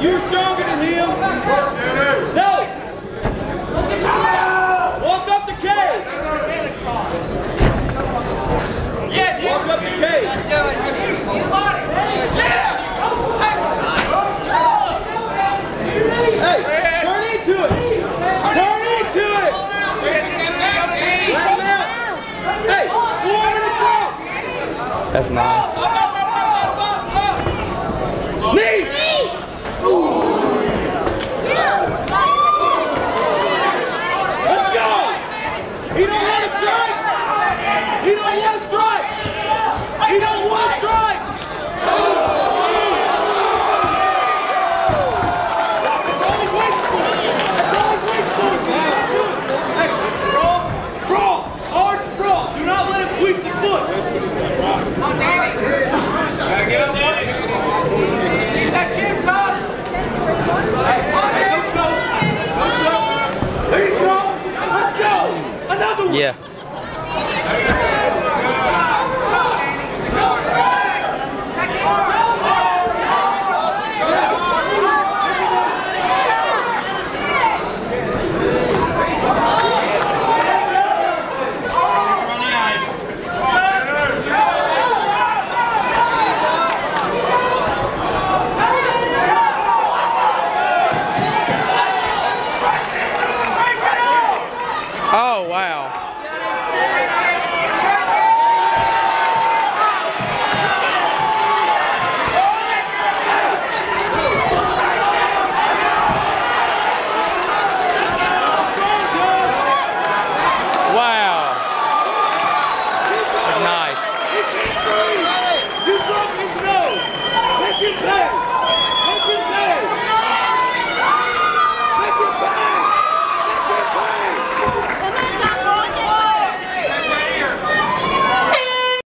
You stronger than him. No. Walk up the cage. Yes, Walk up the cage. You got it. Hey, turn into it. Turn into it. Hey, four minutes. That's nice. Yeah. Oh, wow.